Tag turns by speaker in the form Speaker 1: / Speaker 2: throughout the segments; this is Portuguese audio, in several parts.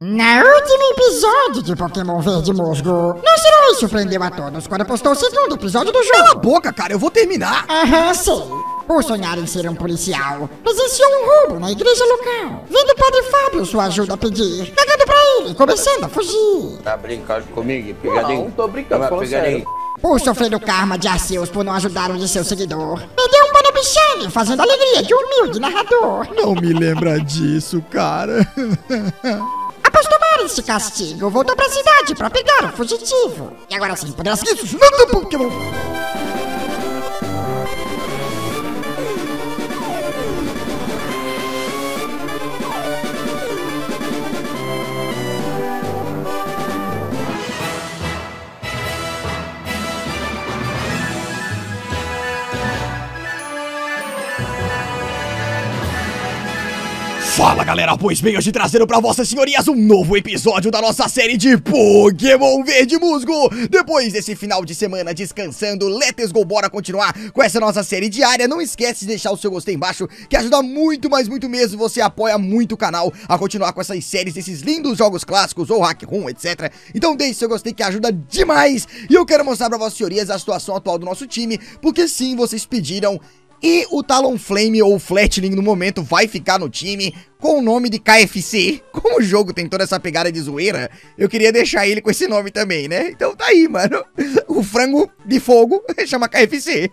Speaker 1: No último episódio de Pokémon Verde Musgo, nosso herói surpreendeu a todos quando postou o segundo episódio do
Speaker 2: Cala a
Speaker 1: jogo.
Speaker 2: boca, cara, eu vou terminar.
Speaker 1: Aham, sei. Por sonhar em ser um policial, presenciou um roubo na igreja local. Vendo o Padre Fábio sua ajuda a pedir, negando pra ele, começando a fugir.
Speaker 3: Tá brincando comigo? Pegadinho?
Speaker 4: Não, tô brincando, falando
Speaker 3: pegadinho.
Speaker 1: Por sofrer o karma de Arceus por não ajudar um de seu seguidor, perdeu um Banana Shine, fazendo a alegria de um humilde narrador.
Speaker 2: Não me lembra disso, cara.
Speaker 1: Tomar esse castigo, voltou pra cidade pra pegar o fugitivo. E agora sim, poderá seguir
Speaker 2: não é Pokémon. Galera, pois bem, hoje trazendo pra vossas senhorias um novo episódio da nossa série de Pokémon Verde Musgo. Depois desse final de semana descansando, let's go, bora continuar com essa nossa série diária. Não esquece de deixar o seu gostei embaixo, que ajuda muito, mas muito mesmo. Você apoia muito o canal a continuar com essas séries desses lindos jogos clássicos ou hack room, etc. Então deixe seu gostei que ajuda demais. E eu quero mostrar pra vossas senhorias a situação atual do nosso time, porque sim, vocês pediram e o Talonflame ou Flatling no momento vai ficar no time com o nome de KFC. Como o jogo tem toda essa pegada de zoeira, eu queria deixar ele com esse nome também, né? Então tá aí, mano. O frango de fogo chama KFC.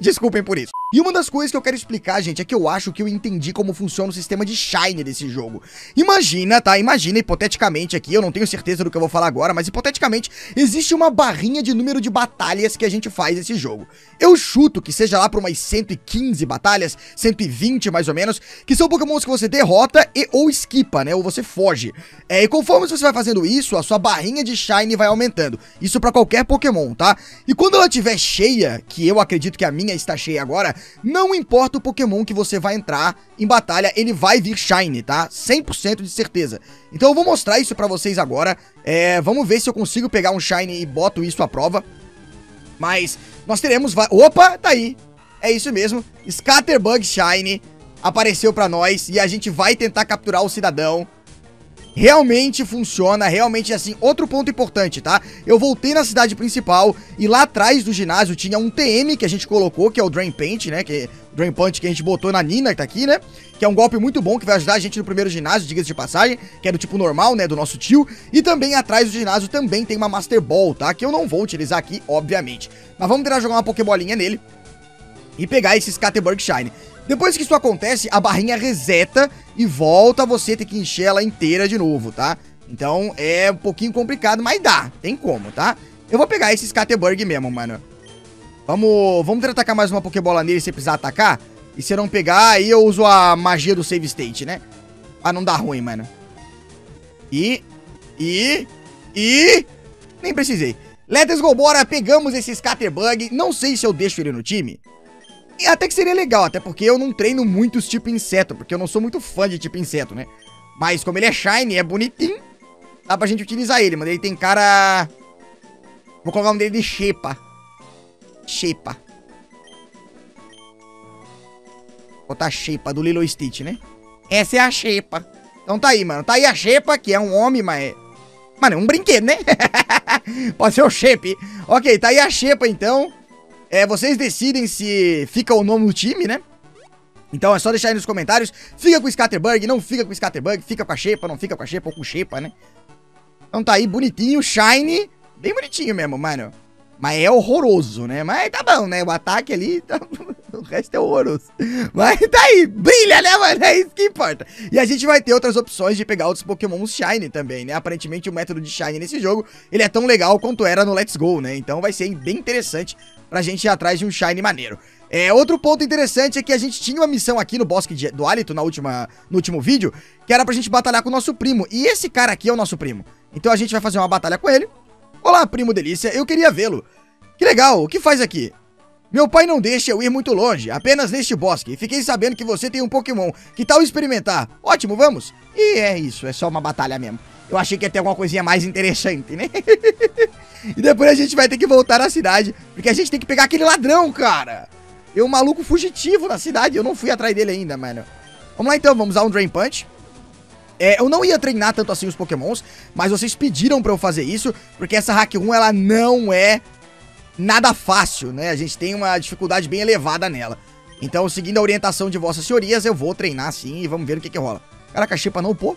Speaker 2: Desculpem por isso. E uma das coisas que eu quero explicar, gente, é que eu acho que eu entendi como funciona o sistema de Shine desse jogo. Imagina, tá? Imagina, hipoteticamente aqui, eu não tenho certeza do que eu vou falar agora, mas hipoteticamente, existe uma barrinha de número de batalhas que a gente faz nesse jogo. Eu chuto que seja lá por umas 115 batalhas, 120 mais ou menos, que são pokémons que você derrota e ou esquipa, né? Ou você foge. É, e conforme você vai fazendo isso, a sua barrinha de Shine vai aumentando. Isso pra qualquer pokémon, tá? E quando ela estiver cheia, que eu acredito que a minha está cheia agora, não importa o pokémon que você vai entrar em batalha, ele vai vir Shine, tá? 100% de certeza. Então eu vou mostrar isso pra vocês agora. É, vamos ver se eu consigo pegar um Shine e boto isso à prova. Mas nós teremos... Opa, tá aí. É isso mesmo. Scatterbug Shine apareceu pra nós e a gente vai tentar capturar o cidadão. Realmente funciona, realmente assim. Outro ponto importante, tá? Eu voltei na cidade principal e lá atrás do ginásio tinha um TM que a gente colocou, que é o Drain Paint, né? Que Drain Punch que a gente botou na Nina, que tá aqui, né? Que é um golpe muito bom que vai ajudar a gente no primeiro ginásio, diga-se de passagem, que é do tipo normal, né? Do nosso tio. E também atrás do ginásio também tem uma Master Ball, tá? Que eu não vou utilizar aqui, obviamente. Mas vamos tentar jogar uma Pokébolinha nele e pegar esse Scatterburg Shine. Depois que isso acontece, a barrinha reseta e volta a você ter que encher ela inteira de novo, tá? Então é um pouquinho complicado, mas dá, tem como, tá? Eu vou pegar esse Scatterburg mesmo, mano. Vamos, vamos tentar atacar mais uma Pokébola nele se precisar atacar. E se eu não pegar, aí eu uso a magia do Save State, né? Pra não dar ruim, mano. E... E... E... Nem precisei. Let's go, bora, pegamos esse Scatterbug. Não sei se eu deixo ele no time. E até que seria legal, até porque eu não treino muitos tipo inseto, porque eu não sou muito fã de tipo inseto, né? Mas como ele é shiny, é bonitinho, dá pra gente utilizar ele, mano. Ele tem cara... Vou colocar o nome dele de Shepa. Shepa. Botar Shepa do Lilo Stitch, né? Essa é a Shepa. Então tá aí, mano. Tá aí a Shepa, que é um homem, mas é... Mano, é um brinquedo, né? Pode ser o Shape. Ok, tá aí a Shepa, então. É, vocês decidem se fica o nome do time, né? Então é só deixar aí nos comentários. Fica com o Scatterbug, não fica com o Scatterbug, fica com a Shepa, não fica com a Shepa ou com o Shepa, né? Então tá aí, bonitinho, shiny. Bem bonitinho mesmo, mano. Mas é horroroso, né? Mas tá bom, né? O ataque ali, tá... o resto é horroroso. Mas tá aí, brilha, né, mano? É isso que importa. E a gente vai ter outras opções de pegar outros Pokémon Shine também, né? Aparentemente o método de Shine nesse jogo, ele é tão legal quanto era no Let's Go, né? Então vai ser bem interessante pra gente ir atrás de um Shine maneiro. É, outro ponto interessante é que a gente tinha uma missão aqui no Bosque de- do Hálito, na última, no último vídeo, que era pra gente batalhar com o nosso primo. E esse cara aqui é o nosso primo. Então a gente vai fazer uma batalha com ele. Olá, primo delícia, eu queria vê-lo. Que legal, o que faz aqui? Meu pai não deixa eu ir muito longe, apenas neste bosque. Fiquei sabendo que você tem um Pokémon. Que tal experimentar? Ótimo, vamos. E é isso, é só uma batalha mesmo. Eu achei que ia ter alguma coisinha mais interessante, né? e depois a gente vai ter que voltar à cidade, porque a gente tem que pegar aquele ladrão, cara. Tem um maluco fugitivo na cidade, eu não fui atrás dele ainda, mano. Vamos lá então, vamos usar um Drain Punch. É, eu não ia treinar tanto assim os pokémons, mas vocês pediram pra eu fazer isso, porque essa Hack 1, ela não é nada fácil, né? A gente tem uma dificuldade bem elevada nela. Então, seguindo a orientação de vossas senhorias, eu vou treinar sim e vamos ver o que que rola. Caraca, Chipa não pô.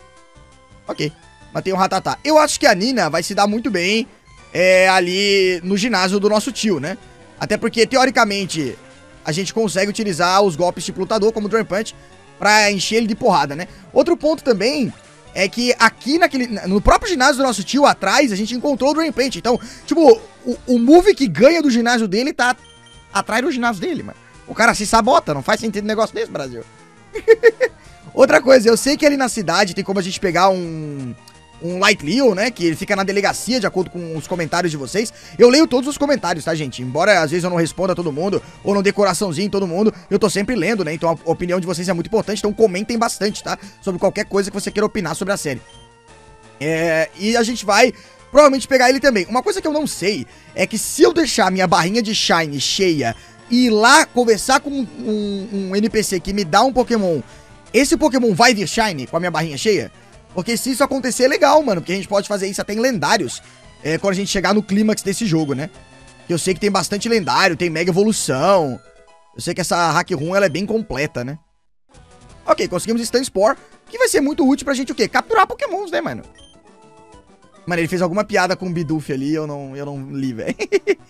Speaker 2: Ok. Matei um Ratatá. Eu acho que a Nina vai se dar muito bem é, ali no ginásio do nosso tio, né? Até porque, teoricamente, a gente consegue utilizar os golpes tipo lutador, como o Drain Punch, pra encher ele de porrada, né? Outro ponto também é que aqui naquele, no próprio ginásio do nosso tio, atrás, a gente encontrou o Drain Punch. Então, tipo, o, o move que ganha do ginásio dele tá atrás do ginásio dele, mano. O cara se sabota, não faz sentido um negócio desse, Brasil. Outra coisa, eu sei que ali na cidade tem como a gente pegar um um Light Leo, né? Que ele fica na delegacia, de acordo com os comentários de vocês. Eu leio todos os comentários, tá, gente? Embora às vezes eu não responda a todo mundo, ou não dê coraçãozinho em todo mundo, eu tô sempre lendo, né? Então a opinião de vocês é muito importante, então comentem bastante, tá? Sobre qualquer coisa que você queira opinar sobre a série. É, e a gente vai provavelmente pegar ele também. Uma coisa que eu não sei é que se eu deixar minha barrinha de Shine cheia e ir lá conversar com um, um, NPC que me dá um Pokémon, esse Pokémon vai vir Shine com a minha barrinha cheia? Porque se isso acontecer, é legal, mano. Porque a gente pode fazer isso até em lendários. É, quando a gente chegar no clímax desse jogo, né? Que eu sei que tem bastante lendário, tem mega evolução. Eu sei que essa hack room ela é bem completa, né? Ok, conseguimos Stun Spore, que vai ser muito útil pra gente o quê? Capturar pokémons, né, mano? Mano, ele fez alguma piada com o Bidoof ali, eu não, eu não li, velho.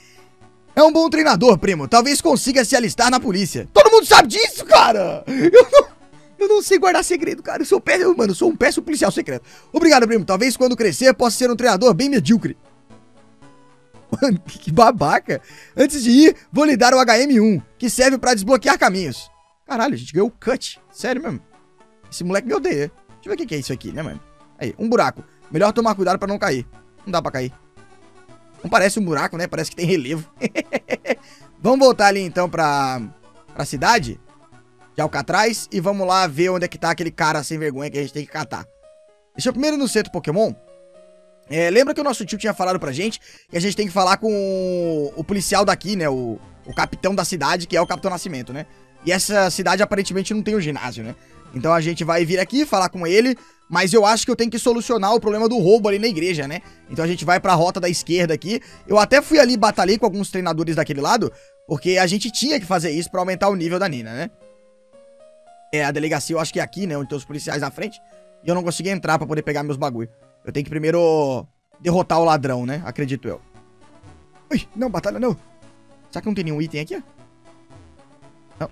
Speaker 2: é um bom treinador, primo. Talvez consiga se alistar na polícia. Todo mundo sabe disso, cara! Eu não... Eu não sei guardar segredo, cara. Eu sou péssimo, mano. Eu sou um péssimo policial secreto. Obrigado, primo. Talvez quando crescer possa ser um treinador bem medíocre. Mano, que babaca. Antes de ir, vou lhe dar o HM1, que serve pra desbloquear caminhos. Caralho, a gente ganhou o cut. Sério mesmo. Esse moleque me odeia. Deixa eu ver o que é isso aqui, né, mano? Aí, um buraco. Melhor tomar cuidado pra não cair. Não dá pra cair. Não parece um buraco, né? Parece que tem relevo. Vamos voltar ali, então, pra, pra cidade de Alcatraz e vamos lá ver onde é que tá aquele cara sem vergonha que a gente tem que catar. Deixa eu primeiro no centro Pokémon. É, lembra que o nosso tio tinha falado pra gente que a gente tem que falar com o, policial daqui, né? O, o capitão da cidade, que é o Capitão Nascimento, né? E essa cidade aparentemente não tem o ginásio, né? Então a gente vai vir aqui falar com ele, mas eu acho que eu tenho que solucionar o problema do roubo ali na igreja, né? Então a gente vai pra rota da esquerda aqui. Eu até fui ali batalhei com alguns treinadores daquele lado, porque a gente tinha que fazer isso pra aumentar o nível da Nina, né? É, a delegacia, eu acho que é aqui, né? Onde tem os policiais na frente. E eu não consegui entrar pra poder pegar meus bagulho. Eu tenho que primeiro derrotar o ladrão, né? Acredito eu. Ui, não, batalha não. Será que não tem nenhum item aqui? Não,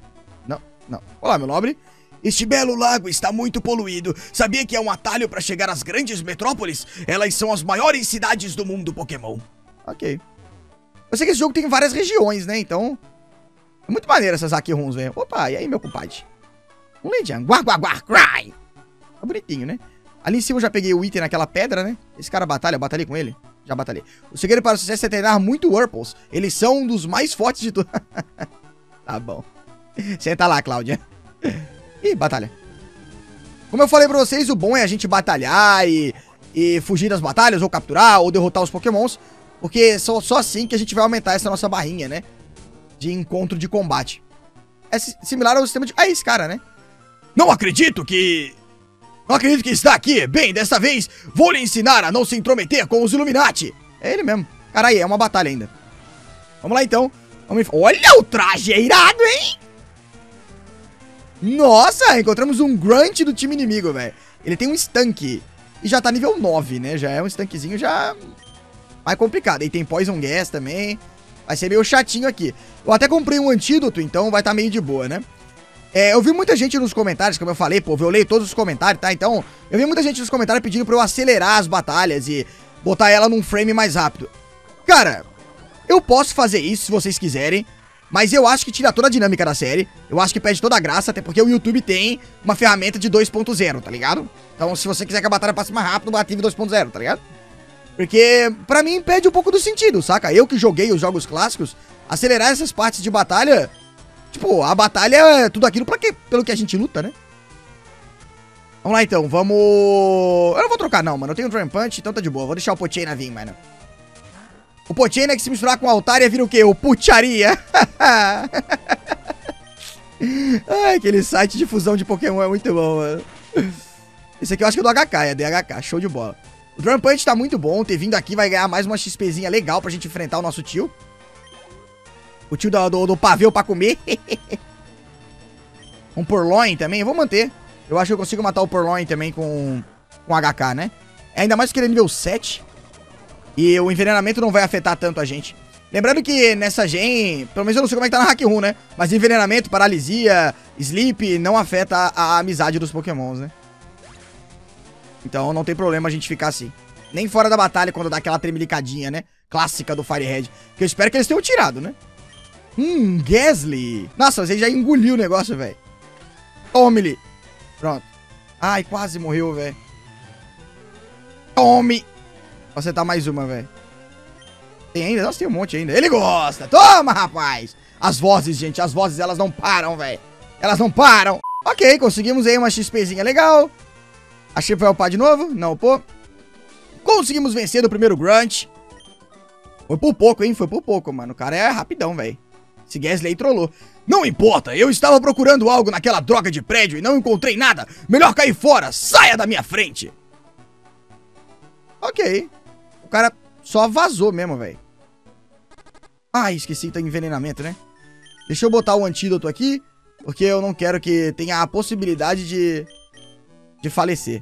Speaker 2: não, não. Olá, meu nobre. Este belo lago está muito poluído. Sabia que é um atalho para chegar às grandes metrópoles? Elas são as maiores cidades do mundo Pokémon. Ok. Eu sei que esse jogo tem várias regiões, né? Então... É muito maneiro essas aqui runs, velho. Opa, e aí, meu compadre? Um Ledian. Guar, guar, guar, cry. Tá bonitinho, né? Ali em cima eu já peguei o item naquela pedra, né? Esse cara batalha, eu batalhei com ele. Já batalhei. O segredo para o sucesso é treinar muito Whirlpools. Eles são um dos mais fortes de tudo. tá bom. Senta lá, Cláudia. Ih, batalha. Como eu falei pra vocês, o bom é a gente batalhar e, e fugir das batalhas, ou capturar, ou derrotar os pokémons. Porque só, só assim que a gente vai aumentar essa nossa barrinha, né? De encontro de combate. É similar ao sistema de... Ah, esse cara, né? Não acredito que... Não acredito que está aqui. Bem, dessa vez vou lhe ensinar a não se intrometer com os Illuminati. É ele mesmo. Caralho, é uma batalha ainda. Vamos lá então. Vamos... Olha o traje é irado, hein? Nossa, encontramos um Grunt do time inimigo, velho. Ele tem um Stank. E já tá nível 9, né? Já é um Stankzinho já mais complicado. E tem Poison Gas também. Vai ser meio chatinho aqui. Eu até comprei um antídoto, então vai estar tá meio de boa, né? É, eu vi muita gente nos comentários, como eu falei, pô, eu leio todos os comentários, tá? Então, eu vi muita gente nos comentários pedindo pra eu acelerar as batalhas e botar ela num frame mais rápido. Cara, eu posso fazer isso se vocês quiserem, mas eu acho que tira toda a dinâmica da série. Eu acho que perde toda a graça, até porque o YouTube tem uma ferramenta de 2.0, tá ligado? Então, se você quiser que a batalha passe mais rápido, ative 2.0, tá ligado? Porque, pra mim, perde um pouco do sentido, saca? Eu que joguei os jogos clássicos, acelerar essas partes de batalha Tipo, a batalha é tudo aquilo pra que, pelo que a gente luta, né? Vamos lá então, vamos... Eu não vou trocar não, mano. Eu tenho um Drain Punch, então tá de boa. Vou deixar o Pochaina vir, mano. O Pochaina que se misturar com o Altaria vira o quê? O Pucharia. Ai, aquele site de fusão de Pokémon é muito bom, mano. Esse aqui eu acho que é do HK, é DHK, show de bola. O Drum Punch tá muito bom, ter vindo aqui vai ganhar mais uma XPzinha legal pra gente enfrentar o nosso tio. O tio do, do, do pavê pra comer. um Porloin também, eu vou manter. Eu acho que eu consigo matar o Porloin também com, com HK, né? Ainda mais que ele é nível 7. E o envenenamento não vai afetar tanto a gente. Lembrando que nessa gen, pelo menos eu não sei como é que tá na Hack Room, né? Mas envenenamento, paralisia, sleep não afeta a, a amizade dos pokémons, né? Então não tem problema a gente ficar assim. Nem fora da batalha, quando dá aquela tremelicadinha, né? Clássica do Firehead. Que eu espero que eles tenham tirado, né? Hum, Gasly. Nossa, você já engoliu o negócio, velho. Tome-lhe. Pronto. Ai, quase morreu, velho. Tome. Vou acertar mais uma, velho. Tem ainda? Nossa, tem um monte ainda. Ele gosta. Toma, rapaz. As vozes, gente. As vozes, elas não param, velho. Elas não param. Ok, conseguimos aí uma XPzinha legal. Achei que vai upar de novo. Não upou. Conseguimos vencer no primeiro Grunt. Foi por pouco, hein? Foi por pouco, mano. O cara é rapidão, velho. Esse Gasly trollou. Não importa, eu estava procurando algo naquela droga de prédio e não encontrei nada. Melhor cair fora. Saia da minha frente. Ok. O cara só vazou mesmo, velho. Ai, esqueci que tá envenenamento, né? Deixa eu botar o antídoto aqui, porque eu não quero que tenha a possibilidade de, de falecer.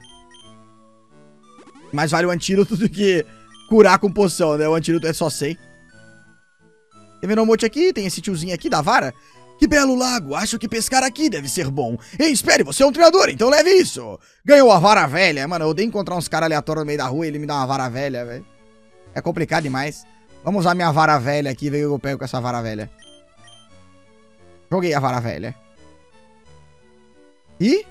Speaker 2: Mais vale o antídoto do que curar com poção, né? O antídoto é só 100. Tem Venomote aqui, tem esse tiozinho aqui da vara. Que belo lago, acho que pescar aqui deve ser bom. Ei, espere, você é um treinador, então leve isso. Ganhou a vara velha. Mano, eu odeio encontrar uns caras aleatórios no meio da rua e ele me dá uma vara velha, velho. É complicado demais. Vamos usar minha vara velha aqui, ver o que eu pego com essa vara velha. Joguei a vara velha. E?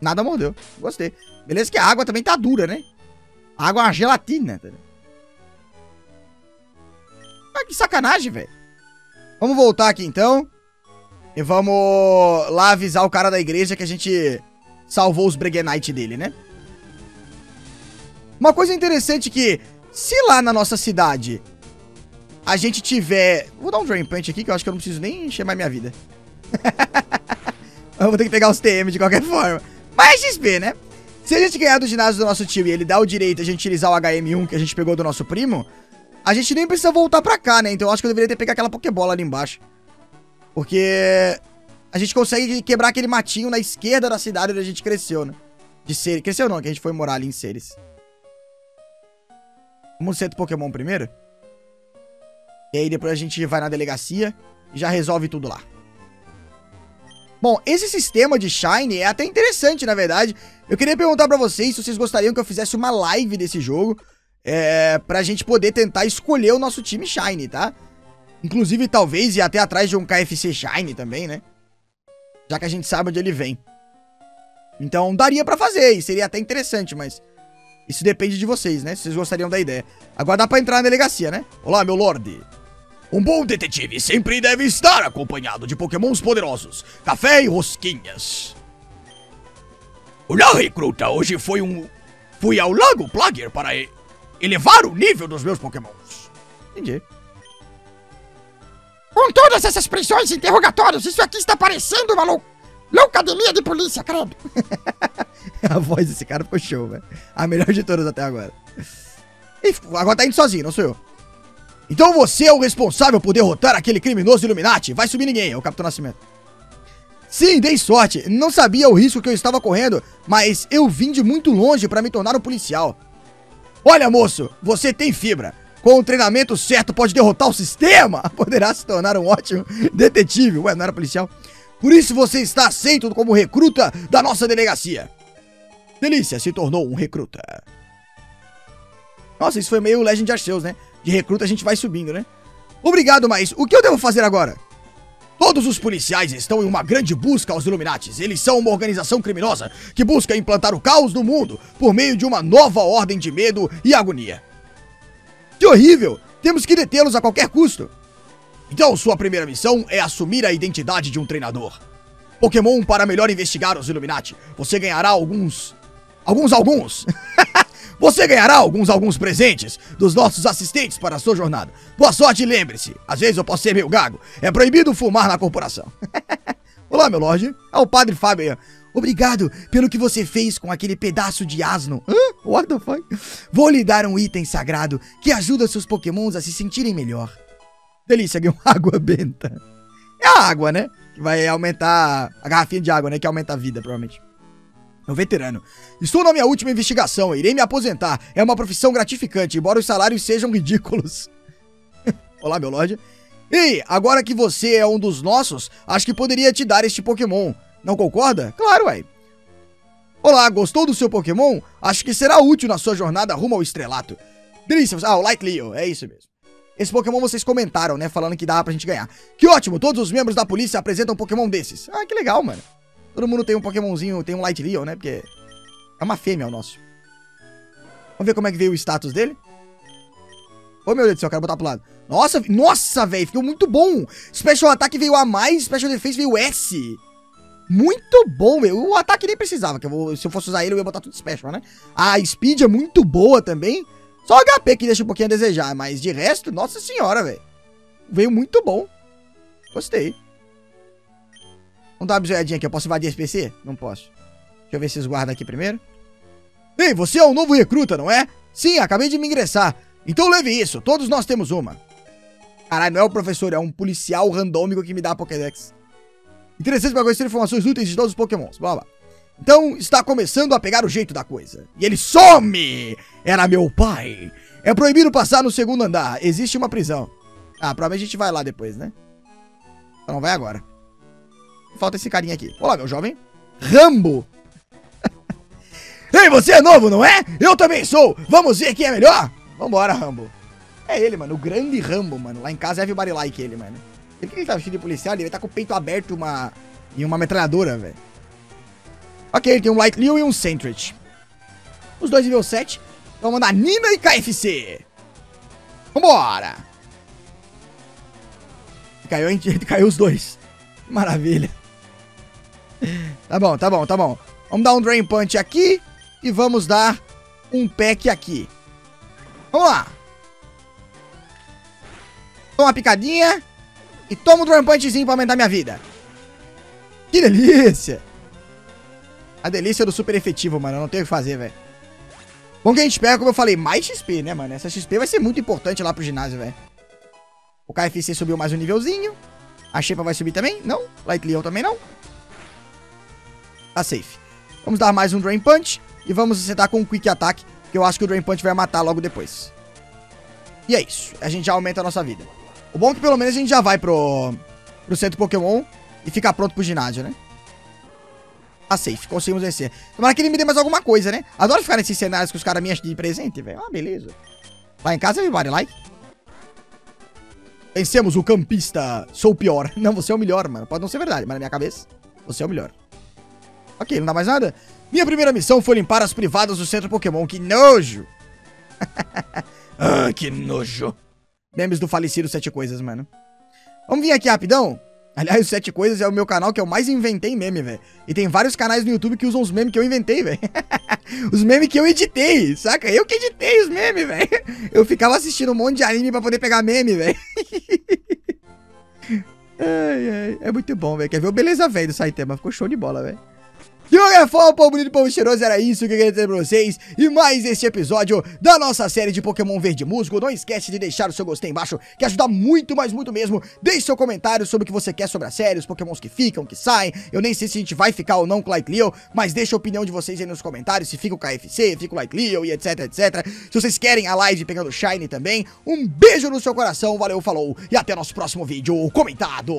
Speaker 2: Nada mordeu. Gostei. Beleza que a água também tá dura, né? A água é uma gelatina. Tá? Ah, que sacanagem, velho. Vamos voltar aqui então. E vamos lá avisar o cara da igreja que a gente salvou os Bregenite dele, né? Uma coisa interessante que, se lá na nossa cidade a gente tiver... Vou dar um Drain Punch aqui, que eu acho que eu não preciso nem encher mais minha vida. eu vou ter que pegar os TM de qualquer forma. Mas XP, né? Se a gente ganhar do ginásio do nosso tio e ele dá o direito a gente utilizar o HM1 que a gente pegou do nosso primo, a gente nem precisa voltar pra cá, né? Então eu acho que eu deveria ter pegado aquela Pokébola ali embaixo. Porque a gente consegue quebrar aquele matinho na esquerda da cidade onde a gente cresceu, né? De Ceres. Cresceu não, que a gente foi morar ali em Ceres. Vamos centro Pokémon primeiro. E aí depois a gente vai na delegacia e já resolve tudo lá. Bom, esse sistema de Shine é até interessante, na verdade. Eu queria perguntar pra vocês se vocês gostariam que eu fizesse uma live desse jogo. É, pra gente poder tentar escolher o nosso time Shine, tá? Inclusive, talvez ir até atrás de um KFC Shine também, né? Já que a gente sabe onde ele vem. Então, daria pra fazer, e seria até interessante, mas... Isso depende de vocês, né? Se vocês gostariam da ideia. Agora dá pra entrar na delegacia, né? Olá, meu lord. Um bom detetive sempre deve estar acompanhado de pokémons poderosos, café e rosquinhas. Olá, recruta. Hoje foi um... Fui ao Lago Plager para elevar o nível dos meus pokémons.
Speaker 1: Entendi. Com todas essas prisões e interrogatórios, isso aqui está parecendo uma lou loucademia de polícia, credo.
Speaker 2: a voz desse cara ficou show, velho. A melhor de todas até agora. E agora tá indo sozinho, não sou eu. Então você é o responsável por derrotar aquele criminoso Illuminati. Vai subir ninguém, é o Capitão Nascimento. Sim, dei sorte. Não sabia o risco que eu estava correndo, mas eu vim de muito longe para me tornar um policial. Olha, moço, você tem fibra. Com o treinamento certo pode derrotar o sistema. Poderá se tornar um ótimo detetive. Ué, não era policial? Por isso você está aceito como recruta da nossa delegacia. Delícia se tornou um recruta. Nossa, isso foi meio Legend Arceus, né? De recruta a gente vai subindo, né? Obrigado, mas o que eu devo fazer agora? Todos os policiais estão em uma grande busca aos Illuminatis. Eles são uma organização criminosa que busca implantar o caos no mundo por meio de uma nova ordem de medo e agonia. Que horrível! Temos que detê-los a qualquer custo. Então, sua primeira missão é assumir a identidade de um treinador. Pokémon para melhor investigar os Illuminati. Você ganhará alguns... Alguns alguns! Você ganhará alguns alguns presentes dos nossos assistentes para a sua jornada. Boa sorte e lembre-se, às vezes eu posso ser meio gago. É proibido fumar na corporação. Olá, meu Lorde. É o Padre Fábio. Obrigado pelo que você fez com aquele pedaço de asno. Hã? What the fuck? Vou lhe dar um item sagrado que ajuda seus pokémons a se sentirem melhor. Delícia, ganhou água benta. É a água, né? Que vai aumentar a garrafinha de água, né? Que aumenta a vida, provavelmente. Meu veterano, estou na minha última investigação, irei me aposentar. É uma profissão gratificante, embora os salários sejam ridículos. Olá, meu Lorde. E agora que você é um dos nossos, acho que poderia te dar este Pokémon. Não concorda? Claro, ué. Olá, gostou do seu Pokémon? Acho que será útil na sua jornada rumo ao estrelato. Delícia, ah, o Light Leo, é isso mesmo. Esse Pokémon vocês comentaram, né? Falando que dá pra gente ganhar. Que ótimo, todos os membros da polícia apresentam Pokémon desses. Ah, que legal, mano. Todo mundo tem um Pokémonzinho, tem um Light Leo, né? Porque é uma fêmea o nosso. Vamos ver como é que veio o status dele. Ô, meu Deus do céu, eu quero botar pro lado. Nossa, nossa, velho, ficou muito bom. Special Attack veio A+, mais, Special Defense veio S. Muito bom, velho. O ataque nem precisava, que eu vou, se eu fosse usar ele, eu ia botar tudo Special, né? A Speed é muito boa também. Só o HP que deixa um pouquinho a desejar, mas de resto, nossa senhora, velho. Veio muito bom. Gostei. Vamos dar uma bisoiadinha aqui. Eu posso invadir SPC? Não posso. Deixa eu ver se eles guardam aqui primeiro. Ei, você é um novo recruta, não é? Sim, acabei de me ingressar. Então leve isso. Todos nós temos uma. Caralho, não é o professor, é um policial randômico que me dá a Pokédex. Interessante para conhecer informações úteis de todos os Pokémons. Blá. Então, está começando a pegar o jeito da coisa. E ele some! Era meu pai. É proibido passar no segundo andar. Existe uma prisão. Ah, provavelmente a gente vai lá depois, né? Então não vai agora. Falta esse carinha aqui. Olá, meu jovem. Rambo. Ei, você é novo, não é? Eu também sou. Vamos ver quem é melhor? Vambora, Rambo. É ele, mano. O grande Rambo, mano. Lá em casa é everybody like ele, mano. Por que ele tá vestido de policial? Ele tá com o peito aberto uma... e uma metralhadora, velho. Ok, ele tem um Light Leo e um Sentret. Os dois nível 7. Então mandar Nina e KFC. Vambora. Caiu, hein? Caiu os dois. Maravilha. Tá bom, tá bom, tá bom. Vamos dar um Drain Punch aqui. E vamos dar um Pack aqui. Vamos lá. Toma uma picadinha. E toma um Drain Punchzinho pra aumentar minha vida. Que delícia. A delícia do super efetivo, mano. Não tem o que fazer, velho. Bom que a gente pega, como eu falei, mais XP, né, mano? Essa XP vai ser muito importante lá pro ginásio, velho. O KFC subiu mais um nívelzinho. A Shepa vai subir também? Não. Light Leo também não. Tá safe. Vamos dar mais um Drain Punch. E vamos acertar com um Quick Attack. Que eu acho que o Drain Punch vai matar logo depois. E é isso. A gente já aumenta a nossa vida. O bom é que pelo menos a gente já vai pro, pro centro Pokémon. E ficar pronto pro ginásio, né? Tá safe. Conseguimos vencer. Tomara que ele me dê mais alguma coisa, né? Adoro ficar nesses cenários que os caras me acham de presente, velho. Ah, beleza. Lá em casa, everybody like. Vencemos o campista. Sou o pior. Não, você é o melhor, mano. Pode não ser verdade, mas na minha cabeça, você é o melhor. Ok, não dá mais nada? Minha primeira missão foi limpar as privadas do centro Pokémon. Que nojo! ah, que nojo. Memes do falecido Sete Coisas, mano. Vamos vir aqui rapidão? Aliás, o Sete Coisas é o meu canal que eu mais inventei meme, velho. E tem vários canais no YouTube que usam os memes que eu inventei, velho. os memes que eu editei, saca? Eu que editei os memes, velho. Eu ficava assistindo um monte de anime pra poder pegar meme, velho. É muito bom, velho. Quer ver o beleza velho do Saitama? Ficou show de bola, velho. De qualquer forma, povo bonito, povo cheiroso, era isso que eu queria dizer pra vocês. E mais este episódio da nossa série de Pokémon Verde Musgo. Não esquece de deixar o seu gostei embaixo, que ajuda muito, mas muito mesmo. Deixe seu comentário sobre o que você quer sobre a série, os Pokémons que ficam, que saem. Eu nem sei se a gente vai ficar ou não com Light Leo, mas deixa a opinião de vocês aí nos comentários, se fica o KFC, fica o Light Leo e etc, etc. Se vocês querem a live pegando Shine também, um beijo no seu coração, valeu, falou, e até nosso próximo vídeo comentado.